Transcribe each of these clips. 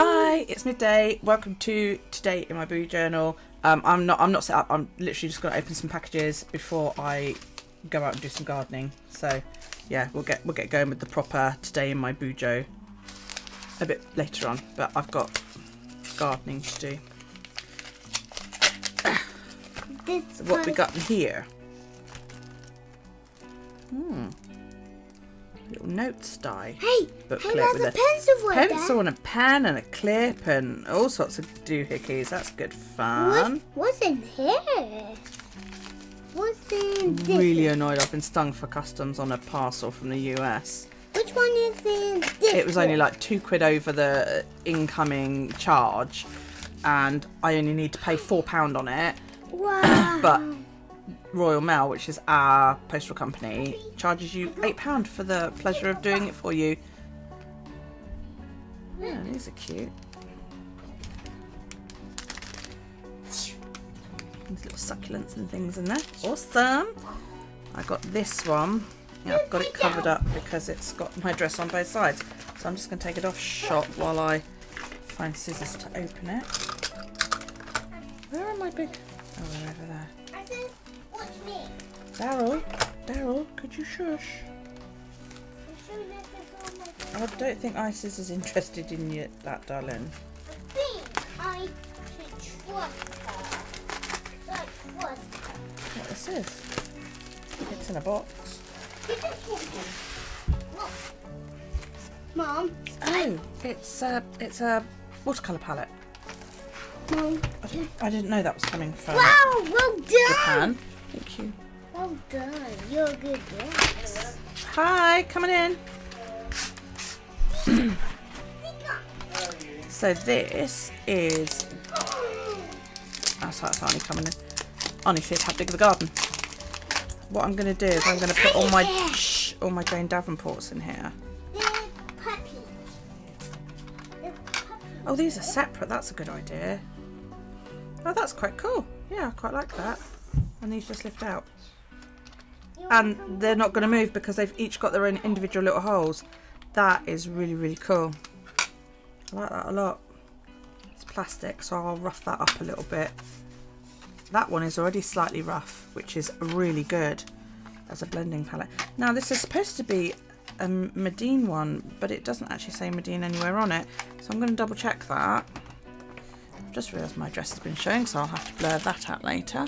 Hi, it's midday. Welcome to today in my boo journal. Um, I'm not. I'm not set up. I'm literally just going to open some packages before I go out and do some gardening. So, yeah, we'll get we'll get going with the proper today in my bujo a bit later on. But I've got gardening to do. So what we got in here? Hmm. Little notes die. Hey, booklet hey, there's with a a pencil right pencil and a pen and a clip and all sorts of doohickeys. That's good fun. What, what's in here? What's in this? Really annoyed. I've been stung for customs on a parcel from the US. Which one is in this? It was only like two quid over the incoming charge, and I only need to pay four pound on it. Wow. But Royal Mail, which is our postal company, charges you eight pound for the pleasure of doing it for you. Yeah, these are cute. These little succulents and things in there. Awesome. I got this one. Yeah, I've got it covered up because it's got my dress on both sides. So I'm just going to take it off shot while I find scissors to open it. Where are my big... Oh, they're over there. Daryl, Daryl, could you shush? I showed this is all my- I don't think Isis is interested in you, that, darling. I think I should trust her. Like, trust her. What this? It's in a box. Get this one. Look. Mom. Oh, it's a, it's a watercolor palette. Mom. I didn't, I didn't know that was coming from Wow, well done. Japan. Thank you. Well done. You're a good girl. Hi, coming in. So this is. Oh, sorry, it's only coming in. Only sees how big of a garden. What I'm going to do is I'm going to put all my shh, all my Jane Davenports in here. The puppy. The puppy. Oh, these are separate. That's a good idea. Oh, that's quite cool. Yeah, I quite like that. And these just lift out. And they're not going to move because they've each got their own individual little holes. That is really, really cool. I like that a lot. It's plastic, so I'll rough that up a little bit. That one is already slightly rough, which is really good as a blending palette. Now, this is supposed to be a Meeden one, but it doesn't actually say Meeden anywhere on it. So I'm going to double check that. I've just realised my dress has been showing, so I'll have to blur that out later.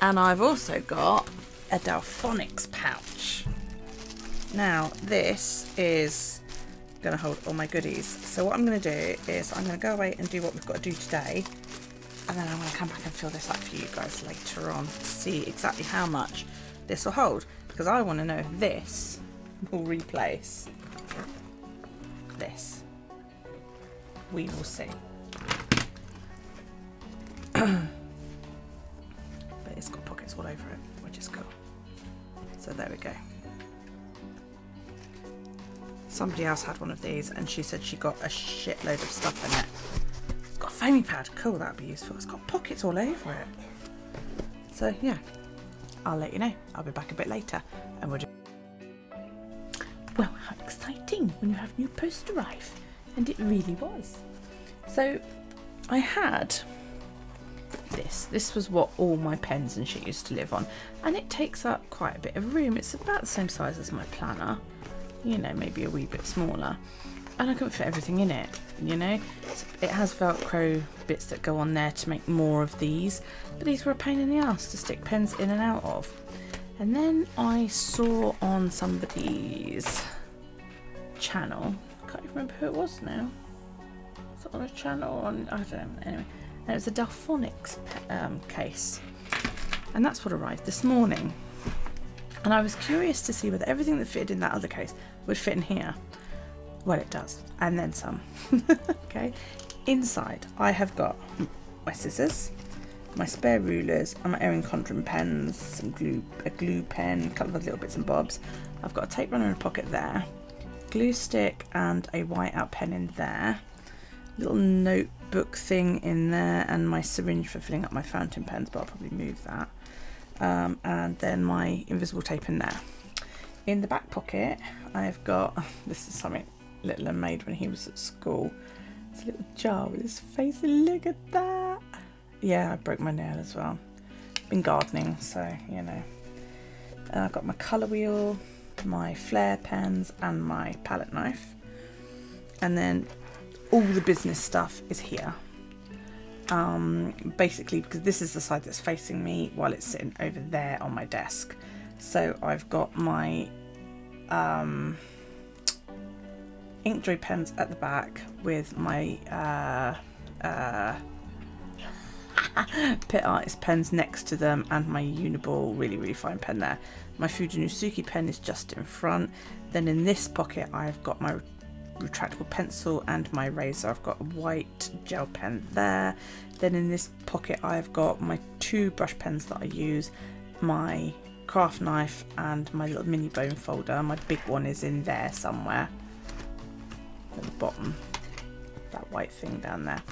And I've also got a Delphonics pouch. Now, this is going to hold all my goodies. So what I'm going to do is I'm going to go away and do what we've got to do today. And then I'm going to come back and fill this up for you guys later on to see exactly how much this will hold. Because I want to know if this will replace this. We will see. all over it, which is cool. So there we go. Somebody else had one of these and she said she got a shitload of stuff in it. It's got a foamy pad. Cool, that'd be useful. It's got pockets all over it. So yeah, I'll let you know. I'll be back a bit later and we'll do. Well, how exciting when you have new post arrive. And it really was. So I had this. This was what all my pens and shit used to live on. And it takes up quite a bit of room. It's about the same size as my planner. You know, maybe a wee bit smaller. And I couldn't fit everything in it, you know. So it has Velcro bits that go on there to make more of these. But these were a pain in the ass to stick pens in and out of. And then I saw on somebody's channel, I can't even remember who it was now. Was it on a channel on, I don't know, anyway. And it was a Delphonics um, case. And that's what arrived this morning. And I was curious to see whether everything that fitted in that other case would fit in here. Well, it does, and then some. okay. Inside, I have got my scissors, my spare rulers, and my Erin Condren pens, some glue, a glue pen, a couple of little bits and bobs. I've got a tape runner in a pocket there, glue stick, and a whiteout pen in there. Little notebook thing in there, and my syringe for filling up my fountain pens, but I'll probably move that. Um, and then my invisible tape in there. In the back pocket, I've got this is something Littler made when he was at school. It's a little jar with his face. Look at that. Yeah, I broke my nail as well. Been gardening, so you know. Uh, I've got my colour wheel, my flare pens, and my palette knife. And then all the business stuff is here. Um, basically, because this is the side that's facing me while it's sitting over there on my desk. So I've got my um, Inkjoy pens at the back with my uh, uh, Pitt Artist pens next to them and my Uniball really really fine pen there. My Fudenosuke pen is just in front. Then in this pocket I've got my retractable pencil and my eraser. I've got a white gel pen there. Then in this pocket I've got my two brush pens that I use, my craft knife and my little mini bone folder. My big one is in there somewhere at the bottom, that white thing down there.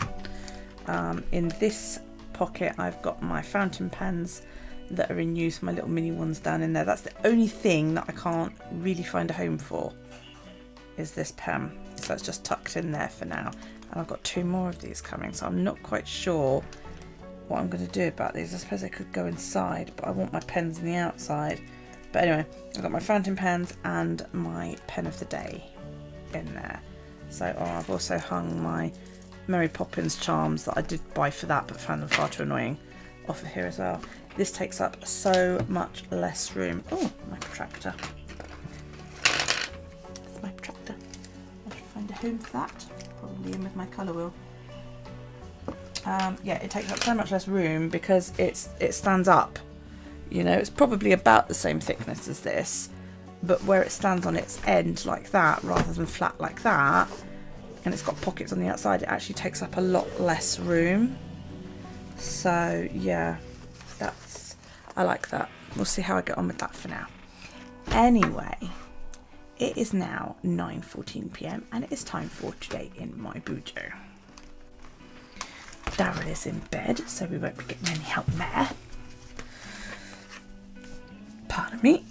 Um, in this pocket I've got my fountain pens that are in use, my little mini ones down in there. That's the only thing that I can't really find a home for is this pen. So it's just tucked in there for now. And I've got two more of these coming, so I'm not quite sure what I'm going to do about these. I suppose I could go inside, but I want my pens in the outside. But anyway, I've got my fountain pens and my pen of the day in there. So oh, I've also hung my Mary Poppins charms that I did buy for that but found them far too annoying off of here as well. This takes up so much less room. Oh, my protractor. Home for that. Probably in with my colour wheel. Um, yeah, it takes up so much less room because it's it stands up. You know, it's probably about the same thickness as this, but where it stands on its end like that rather than flat like that, and it's got pockets on the outside, it actually takes up a lot less room. So yeah, that's I like that. We'll see how I get on with that for now. Anyway, it is now 9:14 p.m. and it is time for today in my bujo. Daryl is in bed, so we won't be getting any help there. Pardon me.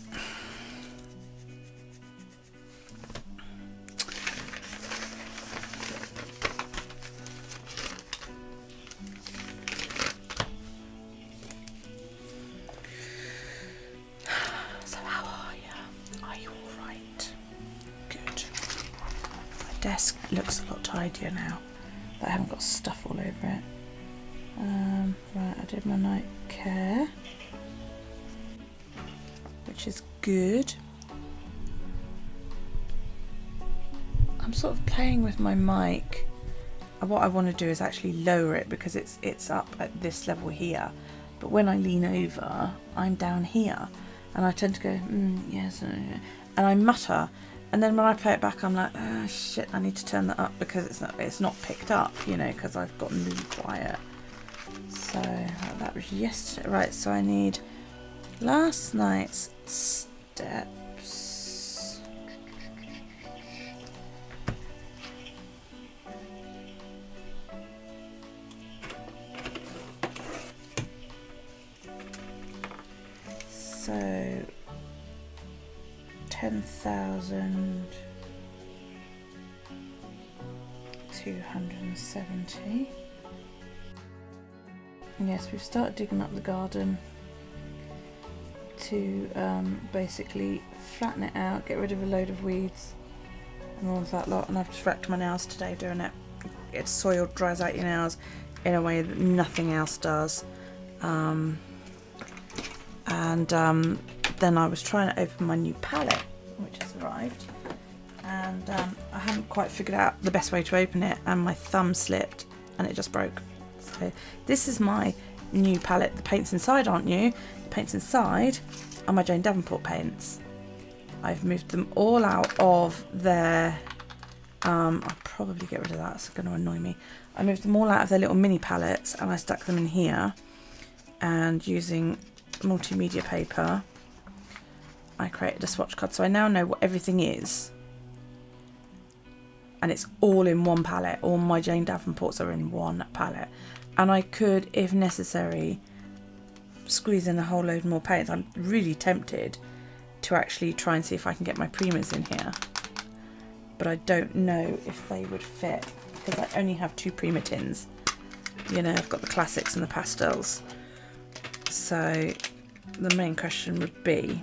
Looks a lot tidier now, but I haven't got stuff all over it. Um, right, I did my night care, which is good. I'm sort of playing with my mic. What I want to do is actually lower it because it's it's up at this level here. But when I lean over, I'm down here, and I tend to go, mm, yes, uh, and I mutter, and then when I play it back, I'm like, oh shit, I need to turn that up because it's not it's not picked up, you know, because I've gotten really quiet. So that was yesterday, right? So I need last night's steps. 70. And yes, we've started digging up the garden to um, basically flatten it out, get rid of a load of weeds and all of that lot. And I've just wrecked my nails today doing it. It's soil dries out your nails in a way that nothing else does. Um, and um, then I was trying to open my new palette, which has arrived. And um, I haven't quite figured out the best way to open it, and my thumb slipped and it just broke. So this is my new palette. The paints inside aren't new. The paints inside are my Jane Davenport paints. I've moved them all out of their. Um, I'll probably get rid of that. It's going to annoy me. I moved them all out of their little mini palettes and I stuck them in here. And using multimedia paper, I created a swatch card. So I now know what everything is. And it's all in one palette. All my Jane Davenports are in one palette and I could, if necessary, squeeze in a whole load more paints. I'm really tempted to actually try and see if I can get my Primas in here. but I don't know if they would fit because I only have two Prima tins. You know, I've got the classics and the pastels. So the main question would be,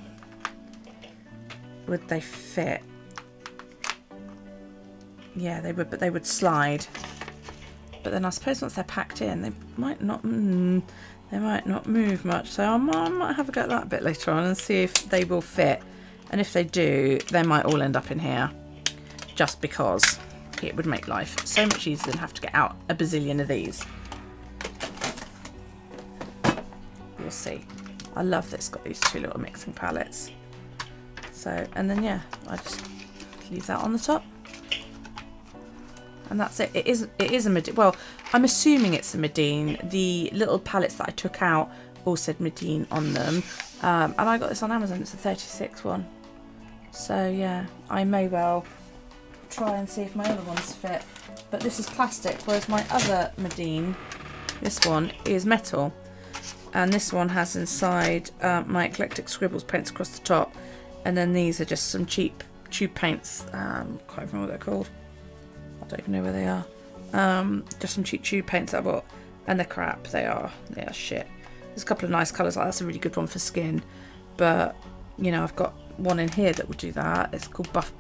would they fit? Yeah, they would, but they would slide. But then I suppose once they're packed in, they might not. Mm, they might not move much. So I might, I might have a go at that a bit later on and see if they will fit. And if they do, they might all end up in here, just because it would make life so much easier than have to get out a bazillion of these. We'll see. I love that it's got these two little mixing palettes. So, and then yeah, I just leave that on the top. And that's it. It is, it is a Meeden. Well, I'm assuming it's a Meeden. The little palettes that I took out all said Meeden on them. Um, and I got this on Amazon. It's a 36 one. So yeah, I may well try and see if my other ones fit. But this is plastic, whereas my other Meeden, this one, is metal. And this one has inside uh, my Eclectic Scribbles paints across the top. And then these are just some cheap tube paints. Um, can't remember what they're called. I don't even know where they are. Um, just some cheap tube paints I bought. And they're crap. They are. They are shit. There's a couple of nice colours. Like that's a really good one for skin. But, you know, I've got one in here that will do that. It's called Buff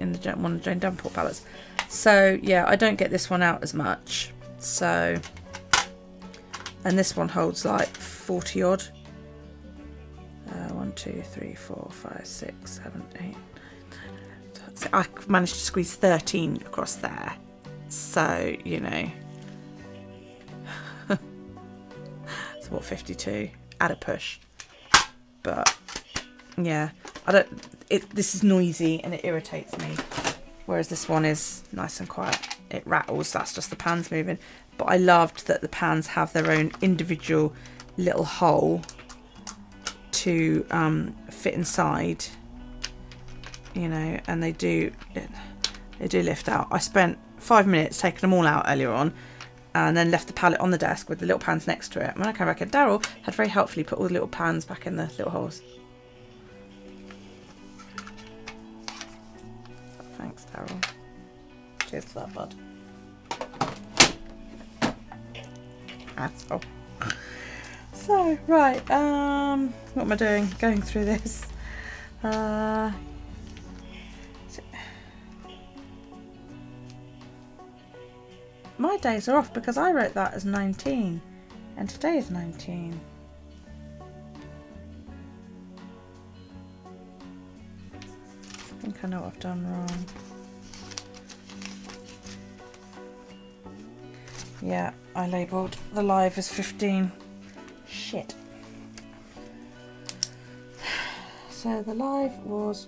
in the one of Jane Davenport palettes. So yeah, I don't get this one out as much. So, and this one holds like 40 odd. Uh, one, two, three, four, five, six, seven, eight. So I managed to squeeze 13 across there. So, you know. so what, 52? At a push. But, yeah. I don't. It this is noisy and it irritates me, whereas this one is nice and quiet. It rattles. That's just the pans moving. But I loved that the pans have their own individual little hole to um, fit inside. You know, and they do they do lift out. I spent five minutes taking them all out earlier on and then left the palette on the desk with the little pans next to it. When I came back in, Daryl had very helpfully put all the little pans back in the little holes. Thanks, Daryl. Cheers to that, bud. Asshole. So, right, um, what am I doing? Going through this. Uh, my days are off because I wrote that as 19 and today is 19. I think I know what I've done wrong. Yeah, I labelled the live as 15. Shit. So the live was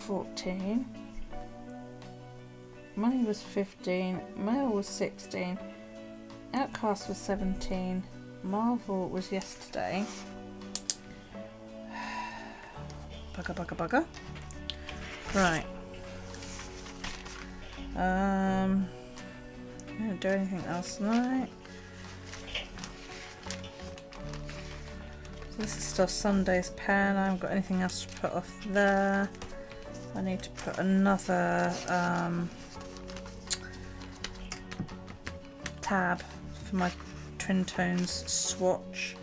14. Money was 15. Mail was 16. Outcast was 17. Marvel was yesterday. Bugger, bugger, bugger. Right. Um I don't do anything else tonight. So this is still Sunday's pen. I haven't got anything else to put off there. I need to put another um, tab for my Twin Tones swatch.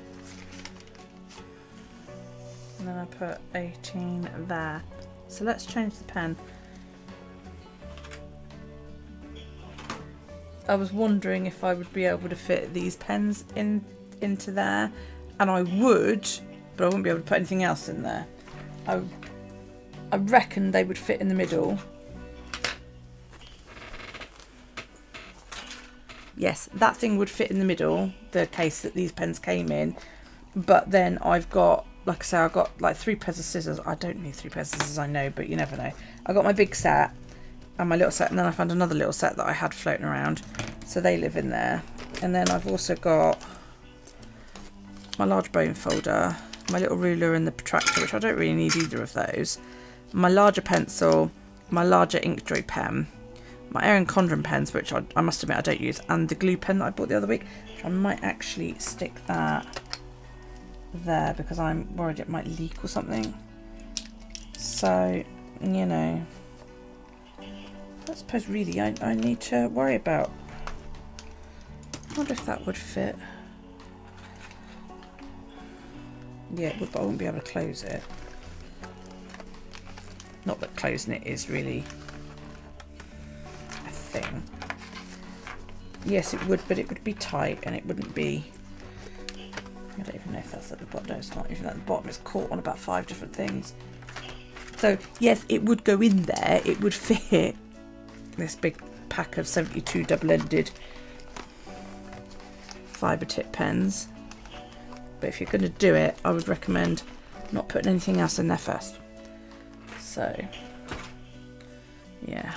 And then I put 18 there. So let's change the pen. I was wondering if I would be able to fit these pens in into there, and I would, but I wouldn't be able to put anything else in there. I, I reckon they would fit in the middle. Yes, that thing would fit in the middle, the case that these pens came in, but then I've got, like I say, I've got like three pairs of scissors. I don't need three pairs of scissors, I know, but you never know. I got my big set, and my little set and then I found another little set that I had floating around so they live in there and then I've also got my large bone folder my little ruler and the protractor which I don't really need either of those my larger pencil my larger Inkjoy pen my Erin Condren pens which I, I must admit I don't use and the glue pen that I bought the other week I might actually stick that there because I'm worried it might leak or something so you know I suppose really I, I need to worry about. I wonder if that would fit. Yeah, would, but I wouldn't be able to close it. Not that closing it is really thing. Yes, it would, but it would be tight and it wouldn't be... I don't even know if that's at the bottom. No, it's not even at the bottom. It's caught on about five different things. So, yes, it would go in there. It would fit this big pack of 72 double-ended fibre tip pens. But if you're going to do it, I would recommend not putting anything else in there first. So, yeah.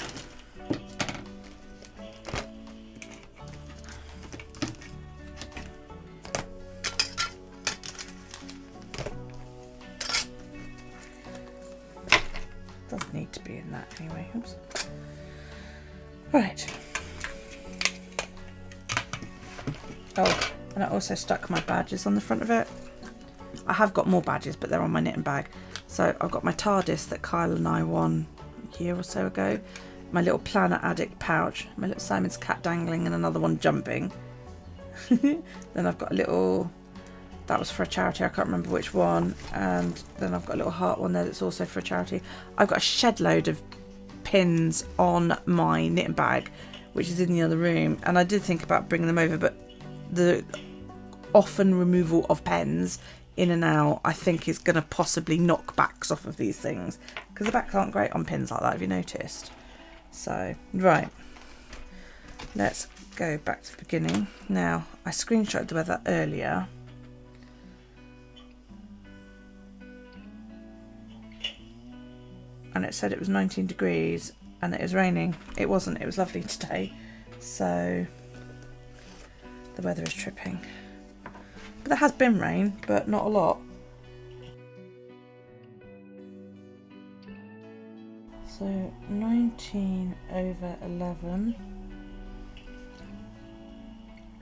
Be in that anyway. Oops. Right. Oh, and I also stuck my badges on the front of it. I have got more badges, but they're on my knitting bag. So I've got my TARDIS that Kyle and I won a year or so ago, my little Planet Addict pouch, my little Simon's cat dangling, and another one jumping. then I've got a little, that was for a charity, I can't remember which one. And then I've got a little heart one there that's also for a charity. I've got a shed load of pins on my knitting bag, which is in the other room. And I did think about bringing them over, but the often removal of pens in and out, I think is going to possibly knock backs off of these things because the backs aren't great on pins like that. Have you noticed? So right, let's go back to the beginning. Now I screenshotted the weather earlier. And it said it was 19 degrees and it was raining. It wasn't, it was lovely today. So the weather is tripping. But there has been rain, but not a lot. So 19 over 11.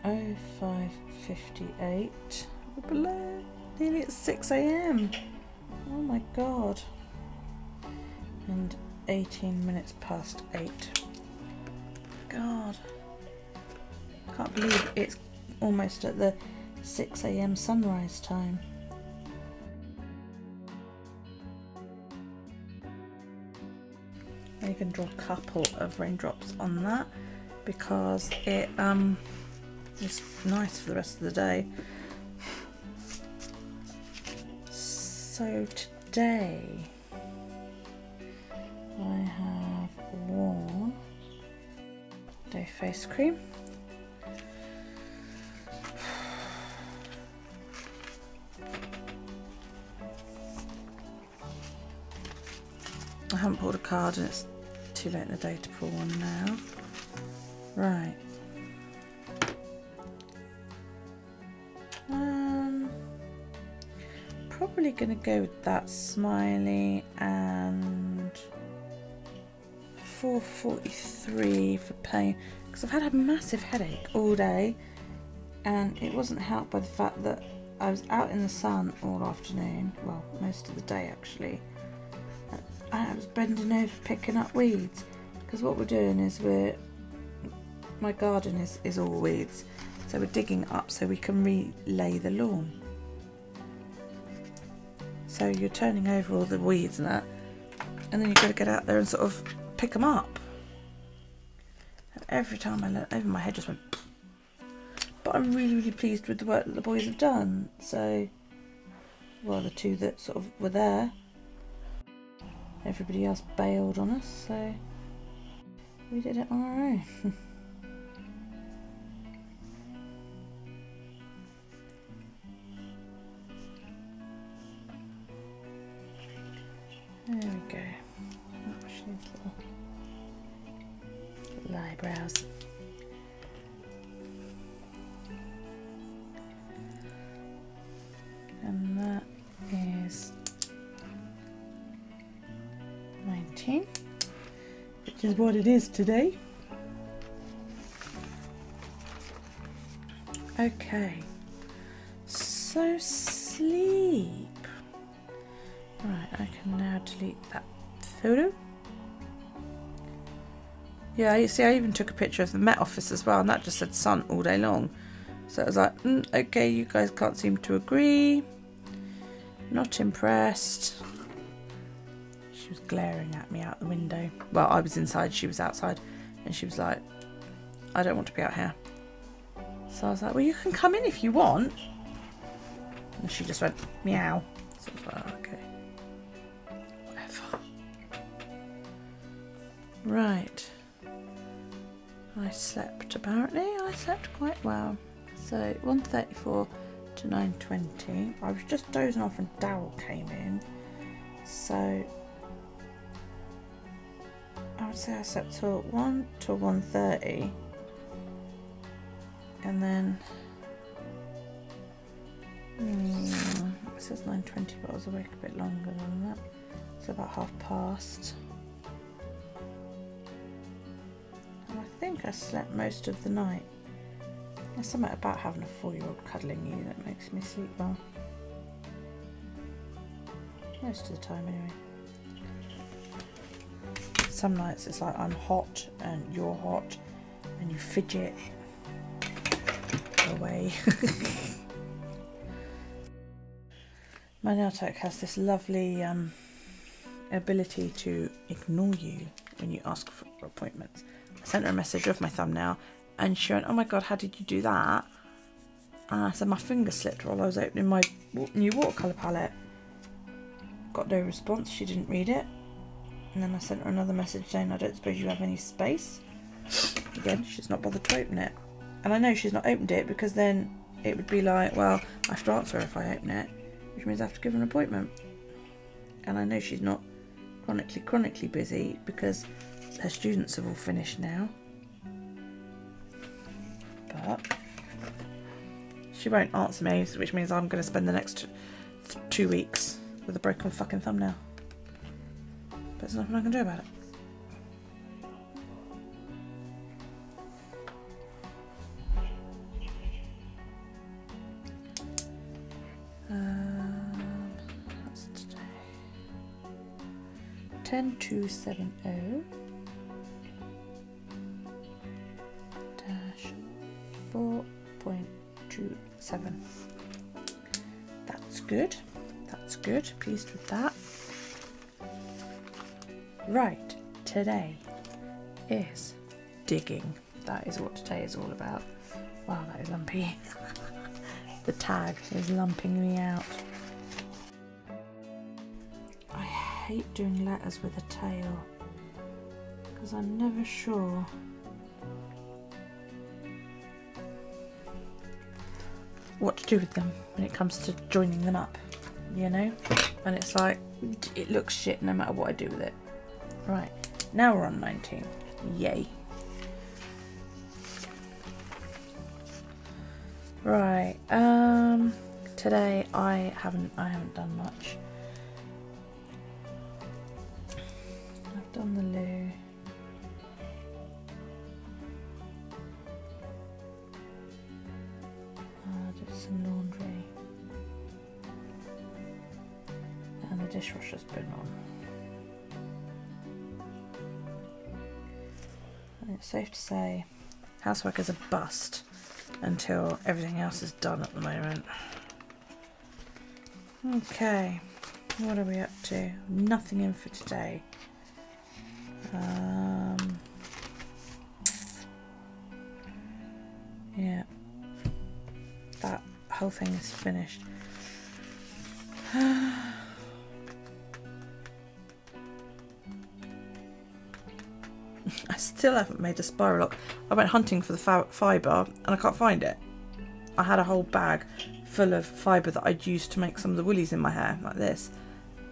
0558. Below. Nearly at 6 a.m. Oh my god. And 18 minutes past 8. God. Can't believe it's almost at the 6 a.m. sunrise time. you can draw a couple of raindrops on that because it um, is nice for the rest of the day. So today I have worn day face cream I haven't pulled a card and it's too late in the day to pull one now. Right. Um, probably going to go with that smiley and 443 for pain because I've had a massive headache all day and it wasn't helped by the fact that I was out in the sun all afternoon, well most of the day actually. I was bending over picking up weeds because what we're doing is we're my garden is, is all weeds so we're digging up so we can relay the lawn. So you're turning over all the weeds and that and then you've got to get out there and sort of pick them up and every time I look over my head just went but I'm really really pleased with the work that the boys have done so well the two that sort of were there everybody else bailed on us, so we did it on our own. there we go. Eyebrows. And that is 19, which is what it is today. Okay, so sleep. Right, I can now delete that photo. Yeah, you see, I even took a picture of the Met Office as well, and that just said sun all day long. So it was like, mm, okay, you guys can't seem to agree. Not impressed. She was glaring at me out the window. Well, I was inside, she was outside, and she was like, I don't want to be out here. So I was like, well, you can come in if you want. And she just went, meow. So I was like, okay. Whatever. Right. I slept, apparently. I slept quite well. So 134 to 920. I was just dozing off and Daryl came in. So I would say I slept till 1 till 130 and then mm, it says 9.20 but I was awake a bit longer than that it's about half past think I slept most of the night there's something about having a four-year-old cuddling you that makes me sleep well most of the time anyway some nights it's like I'm hot and you're hot and you fidget away. My nail tech has this lovely um, ability to ignore you when you ask for appointments. Sent her a message of my thumbnail and she went, oh my god, how did you do that? And I said my finger slipped while I was opening my new watercolour palette. Got no response, she didn't read it. And then I sent her another message saying, I don't suppose you have any space. Again, she's not bothered to open it. And I know she's not opened it because then it would be like, well, I have to answer if I open it, which means I have to give an appointment. And I know she's not chronically, chronically busy because her students have all finished now. But she won't answer me, which means I'm going to spend the next two weeks with a broken fucking thumbnail. But there's nothing I can do about it. Um, that's today. 10270 4.27. That's good. That's good. Pleased with that. Right, today is digging. That is what today is all about. Wow, that is lumpy. the tag is lumping me out. I hate doing letters with a tail because I'm never sure. What to do with them when it comes to joining them up, you know? And it's like, it looks shit no matter what I do with it. Right, now we're on 19. Yay. Right, um, today I haven't, I haven't done much. I've done the loo. Some laundry. And the dishwasher's been on. it's safe to say housework is a bust until everything else is done at the moment. Okay, what are we up to? Nothing in for today. Um, yeah, that whole thing is finished. I still haven't made a spiral lock. I went hunting for the fibre and I can't find it. I had a whole bag full of fibre that I'd used to make some of the woolies in my hair, like this,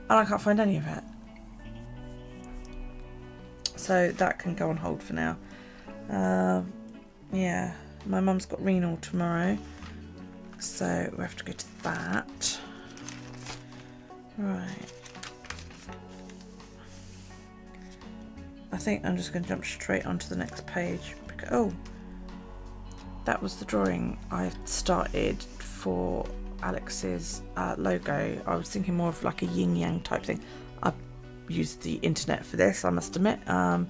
and I can't find any of it. So that can go on hold for now. Uh, yeah, my mum's got renal tomorrow, so we have to go to that. Right. I think I'm just going to jump straight onto the next page. Oh, that was the drawing I started for Alex's uh, logo. I was thinking more of like a yin yang type thing. I used the internet for this, I must admit. Um,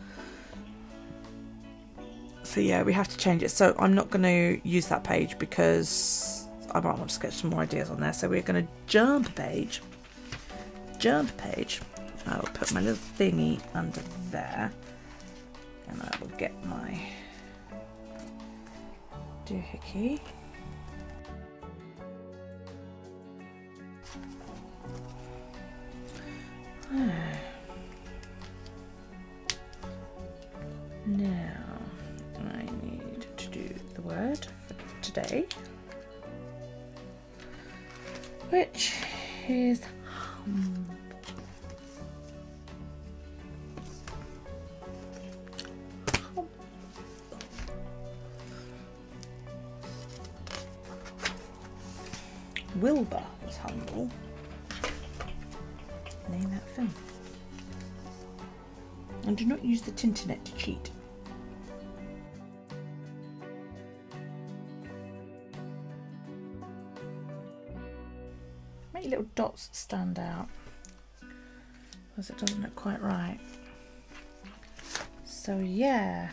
So yeah, we have to change it. So I'm not going to use that page because I might want to get some more ideas on there. So we're going to jump page, jump page. I will put my little thingy under there, and I will get my doohickey. Now I need to do the word for today, which is. Wilbur was humble. Name that film. And do not use the Tinternet to cheat. Stand out because it doesn't look quite right. So yeah.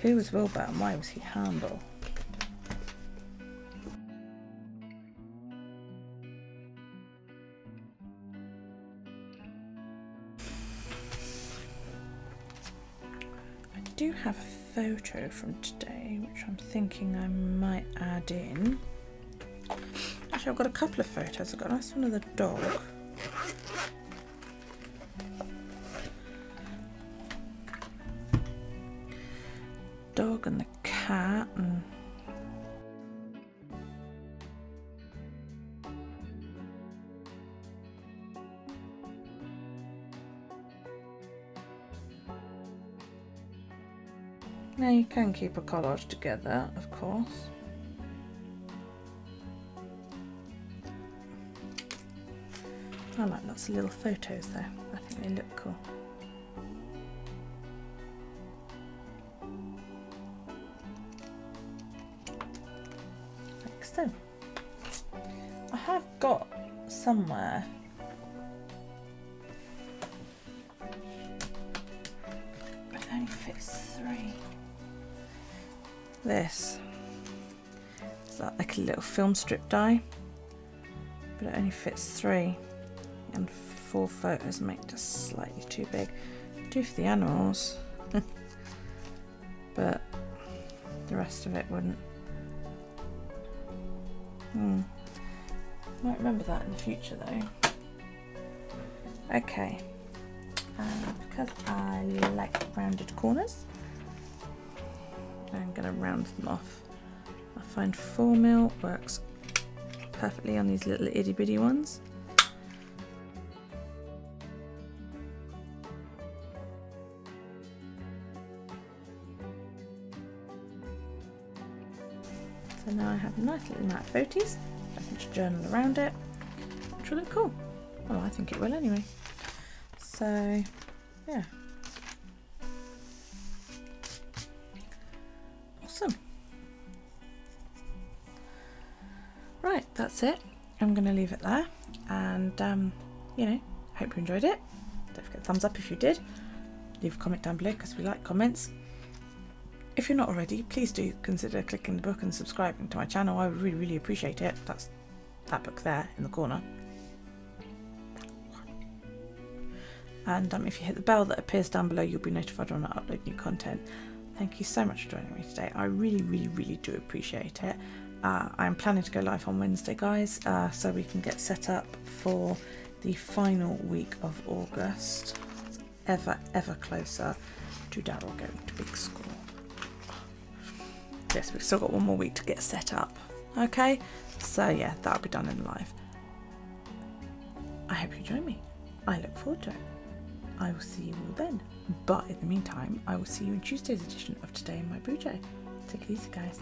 Who was Wilbur and why was he humble? I do have a photo from today which I'm thinking I might add in. Actually, I've got a couple of photos. I've got a nice one of the dog. Dog and the you can keep a collage together, of course. I like lots of little photos there. I think they look cool. Like so. I have got somewhere This. It's like a little film strip die, but it only fits three, and four photos make just slightly too big. Do for the animals, but the rest of it wouldn't. Hmm. Might remember that in the future though. Okay. Uh, because I like rounded corners, I'm going to round them off. I find 4 mil works perfectly on these little itty bitty ones. So now I have nice little mat photos. I can just journal around it, which will look cool. Well, I think it will anyway. So, it. I'm going to leave it there. And, um, you know, hope you enjoyed it. Don't forget thumbs up if you did. Leave a comment down below because we like comments. If you're not already, please do consider clicking the book and subscribing to my channel. I would really, really appreciate it. That's that book there in the corner. And um, if you hit the bell that appears down below, you'll be notified when I upload new content. Thank you so much for joining me today. I really, really, really do appreciate it. Uh, I'm planning to go live on Wednesday, guys, uh, so we can get set up for the final week of August. It's ever, ever closer to Daryl going to big school. Yes, we've still got one more week to get set up. Okay, so yeah, that'll be done in live. I hope you join me. I look forward to it. I will see you all then. But in the meantime, I will see you in Tuesday's edition of Today in My Bujo. Take it easy, guys.